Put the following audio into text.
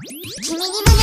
君に胸キュン